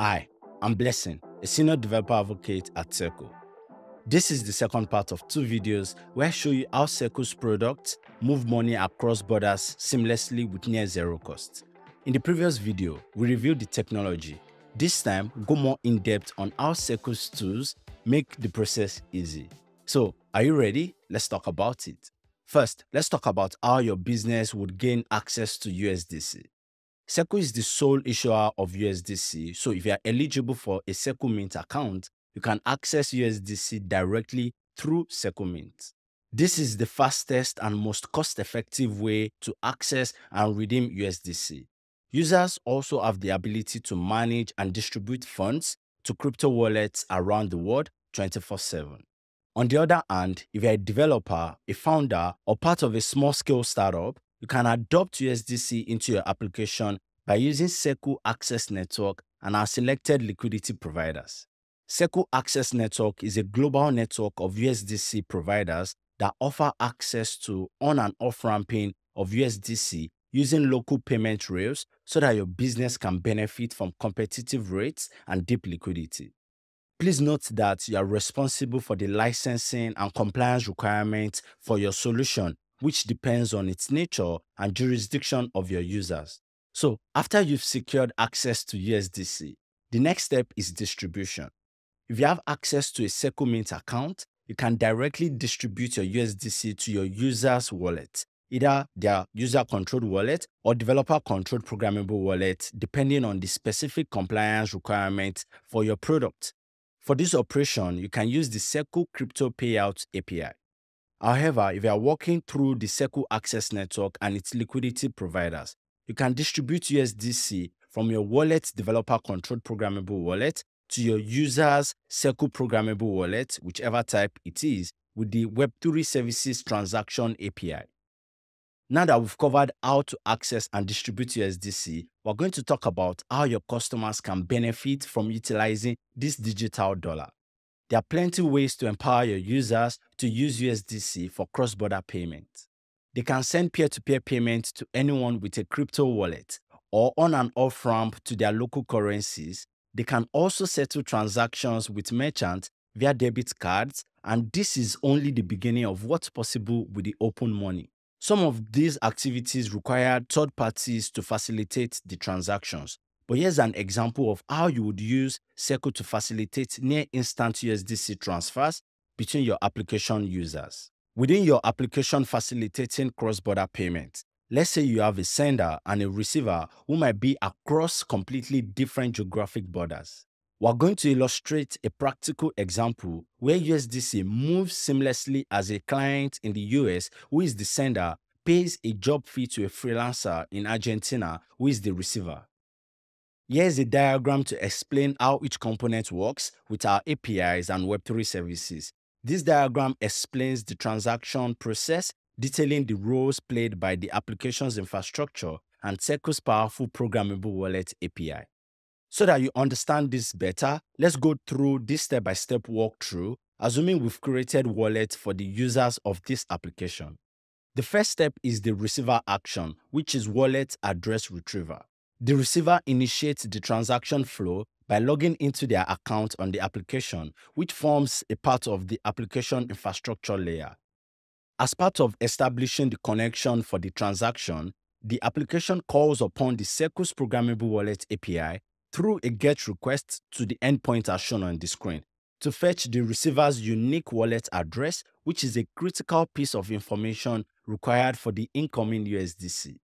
Hi, I'm Blessing, a senior developer advocate at Circle. This is the second part of two videos where I show you how Circle's products move money across borders seamlessly with near zero cost. In the previous video, we reviewed the technology. This time, go more in depth on how Circle's tools make the process easy. So, are you ready? Let's talk about it. First, let's talk about how your business would gain access to USDC. Circle is the sole issuer of USDC, so if you are eligible for a Circle Mint account, you can access USDC directly through Circle Mint. This is the fastest and most cost-effective way to access and redeem USDC. Users also have the ability to manage and distribute funds to crypto wallets around the world 24/7. On the other hand, if you're a developer, a founder, or part of a small-scale startup, you can adopt USDC into your application by using Circle Access Network and our selected liquidity providers. Circle Access Network is a global network of USDC providers that offer access to on and off ramping of USDC using local payment rails so that your business can benefit from competitive rates and deep liquidity. Please note that you are responsible for the licensing and compliance requirements for your solution, which depends on its nature and jurisdiction of your users. So, after you've secured access to USDC, the next step is distribution. If you have access to a Circle Mint account, you can directly distribute your USDC to your user's wallet, either their user controlled wallet or developer controlled programmable wallet, depending on the specific compliance requirements for your product. For this operation, you can use the Circle Crypto Payout API. However, if you are working through the Circle Access Network and its liquidity providers, you can distribute USDC from your wallet developer controlled programmable wallet to your user's Circle programmable wallet, whichever type it is, with the Web3 Services Transaction API. Now that we've covered how to access and distribute USDC, we're going to talk about how your customers can benefit from utilizing this digital dollar. There are plenty of ways to empower your users to use USDC for cross-border payments. They can send peer-to-peer payments to anyone with a crypto wallet or on and off ramp to their local currencies. They can also settle transactions with merchants via debit cards, and this is only the beginning of what's possible with the open money. Some of these activities require third parties to facilitate the transactions. But here's an example of how you would use Circle to facilitate near instant USDC transfers between your application users. Within your application facilitating cross-border payments, let's say you have a sender and a receiver who might be across completely different geographic borders. We're going to illustrate a practical example where USDC moves seamlessly as a client in the US who is the sender pays a job fee to a freelancer in Argentina who is the receiver. Here's a diagram to explain how each component works with our APIs and Web3 services. This diagram explains the transaction process, detailing the roles played by the application's infrastructure and Circle's powerful programmable wallet API. So that you understand this better, let's go through this step-by-step walkthrough, assuming we've created wallet for the users of this application. The first step is the receiver action, which is wallet address retriever. The receiver initiates the transaction flow by logging into their account on the application, which forms a part of the application infrastructure layer. As part of establishing the connection for the transaction, the application calls upon the Circle's programmable wallet API through a GET request to the endpoint as shown on the screen to fetch the receiver's unique wallet address, which is a critical piece of information required for the incoming USDC.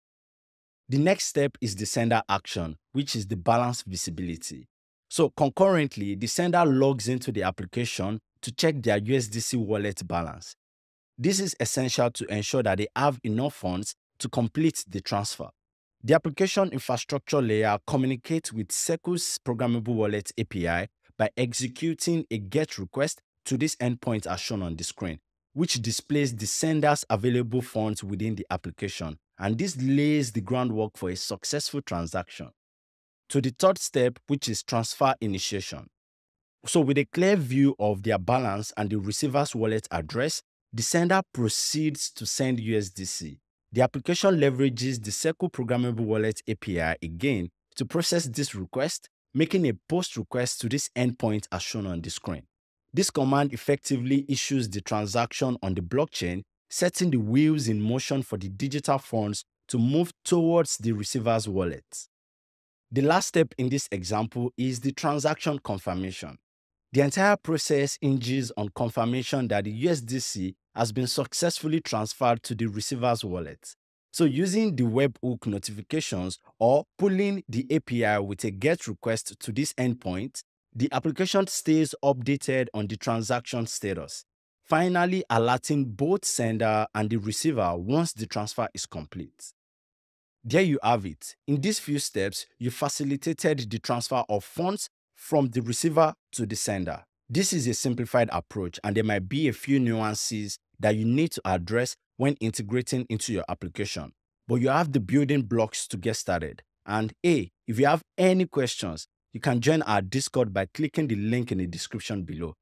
The next step is the sender action, which is the balance visibility. So concurrently, the sender logs into the application to check their USDC wallet balance. This is essential to ensure that they have enough funds to complete the transfer. The application infrastructure layer communicates with Circle's programmable wallet API by executing a GET request to this endpoint as shown on the screen, which displays the sender's available funds within the application and this lays the groundwork for a successful transaction. To the third step, which is transfer initiation. So with a clear view of their balance and the receiver's wallet address, the sender proceeds to send USDC. The application leverages the Circle Programmable Wallet API again to process this request, making a post request to this endpoint as shown on the screen. This command effectively issues the transaction on the blockchain, setting the wheels in motion for the digital funds to move towards the receiver's wallet. The last step in this example is the transaction confirmation. The entire process hinges on confirmation that the USDC has been successfully transferred to the receiver's wallet. So using the webhook notifications or pulling the API with a GET request to this endpoint, the application stays updated on the transaction status, finally alerting both sender and the receiver once the transfer is complete. There you have it. In these few steps, you facilitated the transfer of funds from the receiver to the sender. This is a simplified approach and there might be a few nuances that you need to address when integrating into your application. But you have the building blocks to get started. And A, if you have any questions, you can join our Discord by clicking the link in the description below.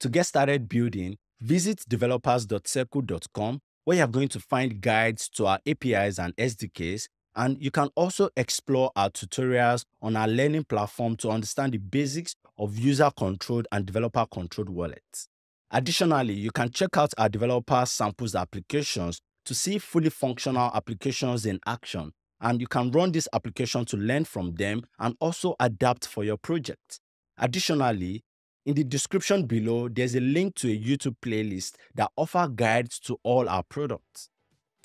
To get started building, visit developers.circle.com where you're going to find guides to our APIs and SDKs. And you can also explore our tutorials on our learning platform to understand the basics of user controlled and developer controlled wallets. Additionally, you can check out our developer samples applications to see fully functional applications in action. And you can run this application to learn from them and also adapt for your project. Additionally, in the description below, there's a link to a YouTube playlist that offer guides to all our products.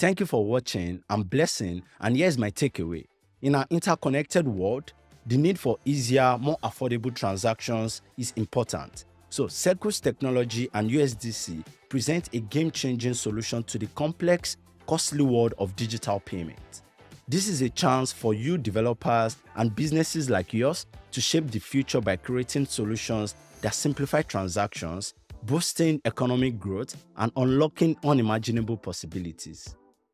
Thank you for watching and blessing, and here's my takeaway. In our interconnected world, the need for easier, more affordable transactions is important. So Circle's technology and USDC present a game-changing solution to the complex, costly world of digital payment. This is a chance for you developers and businesses like yours to shape the future by creating solutions that simplify transactions, boosting economic growth, and unlocking unimaginable possibilities.